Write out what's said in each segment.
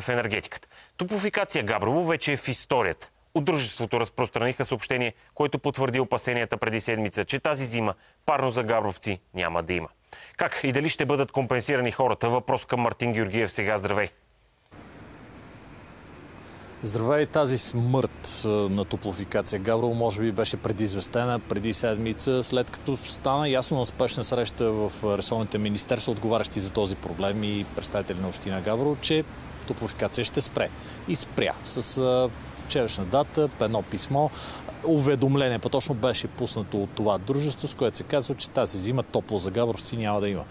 в енергетиката. Топофикация Габрово вече е в историята. От дружеството разпространиха съобщение, което потвърди опасенията преди седмица, че тази зима парно за габровци няма да има. Как и дали ще бъдат компенсирани хората? Въпрос към Мартин Георгиев. Сега здравей! Здравей, тази смърт на топлофикация Гаврово може би беше предизвестена преди седмица, след като стана ясно на спешна среща в ресорните министерства, отговарящи за този проблем и представители на община Гаврово, че топлофикация ще спре. И спря с вчерашна дата, едно писмо, уведомление, по-точно беше пуснато от това дружество, с което се казва, че тази зима топло за габровци няма да има.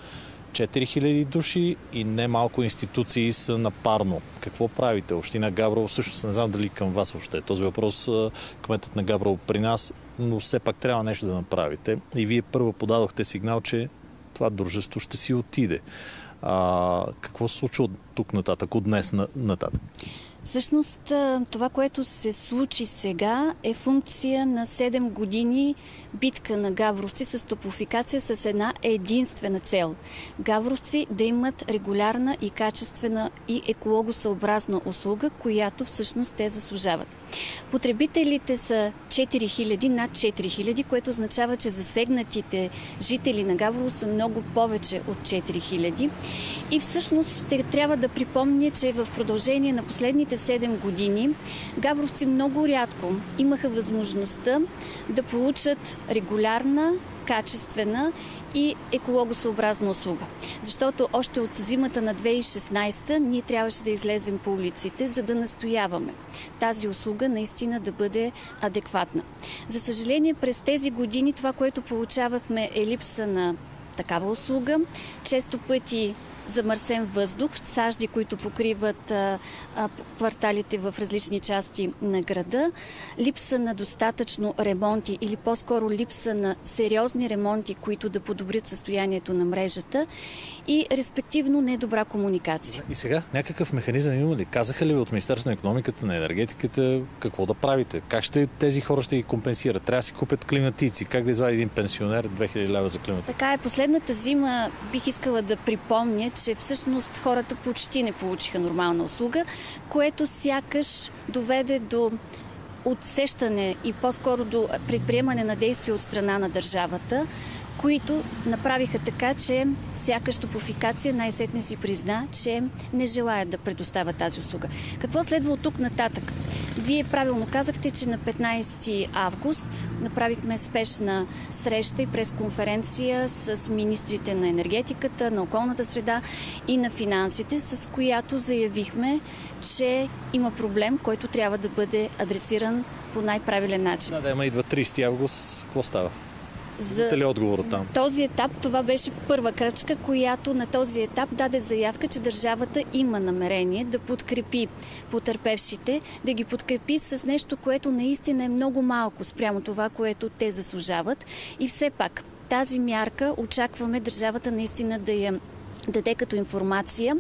4000 души и немалко институции са напарно. Какво правите? Община Габрово, също не знам дали към вас въобще. Този въпрос кметът на Габрово при нас, но все пак трябва нещо да направите. И вие първо подадохте сигнал, че това дружество ще си отиде. А, какво се случва от тук нататък, от днес нататък? Всъщност това, което се случи сега е функция на 7 години битка на гавровци с топофикация с една единствена цел. Гавровци да имат регулярна и качествена и екологосъобразна услуга, която всъщност те заслужават. Потребителите са 4000, над 4000, което означава, че засегнатите жители на Гаврово са много повече от 4000. И всъщност ще трябва да припомня, че в продължение на последните 7 години габровци много рядко имаха възможността да получат регулярна, качествена и екологосъобразна услуга. Защото още от зимата на 2016 ние трябваше да излезем по улиците, за да настояваме тази услуга наистина да бъде адекватна. За съжаление, през тези години това, което получавахме е липса на такава услуга. Често пъти замърсен въздух, сажди, които покриват кварталите в различни части на града, липса на достатъчно ремонти или по-скоро липса на сериозни ремонти, които да подобрят състоянието на мрежата и респективно недобра комуникация. И сега някакъв механизъм има ли? Казаха ли от Министерството на економиката, на енергетиката какво да правите? Как ще тези хора ще ги компенсират? Трябва да си купят климатици. Как да извади един пенсионер 2000 лева за климата? Така е. Последната зима бих искала да припомня, че всъщност хората почти не получиха нормална услуга, което сякаш доведе до отсещане и по-скоро до предприемане на действия от страна на държавата, които направиха така, че сякаш топофикация най-сетне си призна, че не желаят да предоставят тази услуга. Какво следва от тук нататък? Вие правилно казахте, че на 15 август направихме спешна среща и пресконференция с министрите на енергетиката, на околната среда и на финансите, с която заявихме, че има проблем, който трябва да бъде адресиран по най-правилен начин. Да, да, има идва 30 август. Какво става? За ли там? Този етап, това беше първа кръчка, която на този етап даде заявка, че държавата има намерение да подкрепи потърпевшите, да ги подкрепи с нещо, което наистина е много малко спрямо това, което те заслужават. И все пак тази мярка очакваме държавата наистина да я даде като информация,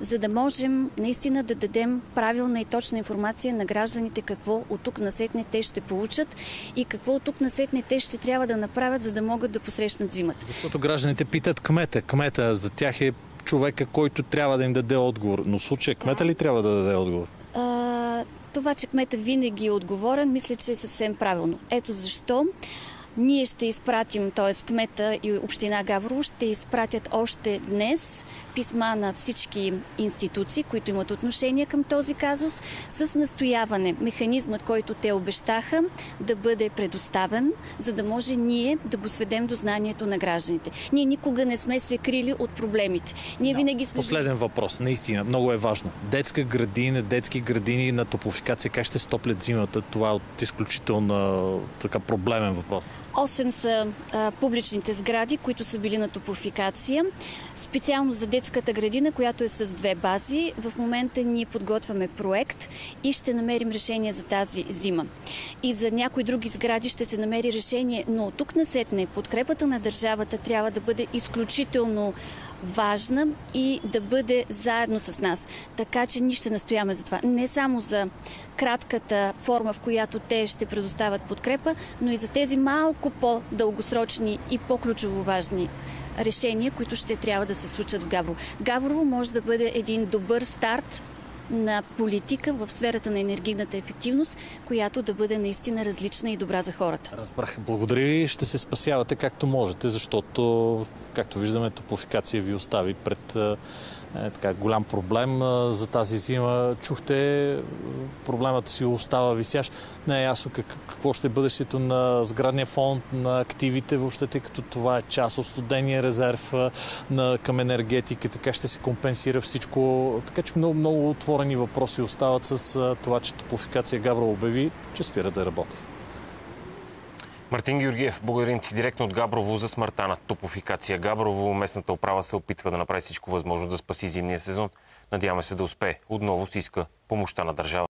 за да можем наистина да дадем правилна и точна информация на гражданите какво от тук насетне те ще получат и какво от тук насетне те ще трябва да направят, за да могат да посрещнат зимата. Защото гражданите питат кмета. Кмета за тях е човека, който трябва да им даде отговор. Но в случая кмета ли трябва да даде отговор? А, това, че кмета винаги е отговорен, мисля, че е съвсем правилно. Ето защо ние ще изпратим, т.е. кмета и община Габрово ще изпратят още днес писма на всички институции, които имат отношение към този казус, с настояване механизмът, който те обещаха да бъде предоставен, за да може ние да го сведем до знанието на гражданите. Ние никога не сме се крили от проблемите. Ние винаги сме... Последен въпрос, наистина, много е важно. Детска градина, детски градини на топлофикация, как ще стоплят зимата? Това е от изключително така проблемен въпрос. Осем са а, публичните сгради, които са били на топофикация. Специално за детската градина, която е с две бази, в момента ние подготвяме проект и ще намерим решение за тази зима. И за някои други сгради ще се намери решение, но от тук насетне подкрепата на държавата трябва да бъде изключително важна и да бъде заедно с нас. Така че ние ще настояме за това. Не само за кратката форма, в която те ще предоставят подкрепа, но и за тези малко по-дългосрочни и по-ключово важни решения, които ще трябва да се случат в Габрово. Габрово може да бъде един добър старт на политика в сферата на енергийната ефективност, която да бъде наистина различна и добра за хората. Разбрах. Благодаря ви. Ще се спасявате както можете, защото, както виждаме, топлофикация ви остави пред е, така, голям проблем за тази зима. Чухте, е, проблемът си остава висящ. Не е ясно как, какво ще е бъдещето на сградния фонд, на активите въобще, тъй като това е част от студения резерв на, към енергетиката, как ще се компенсира всичко. Така че много, много отворени въпроси остават с това, че топлофикация Габрово обяви, че спира да работи. Мартин Георгиев, благодарим ти директно от Габрово за смъртта на топофикация Габрово. Местната управа се опитва да направи всичко възможно да спаси зимния сезон. Надяваме се да успее. Отново си иска помощта на държава.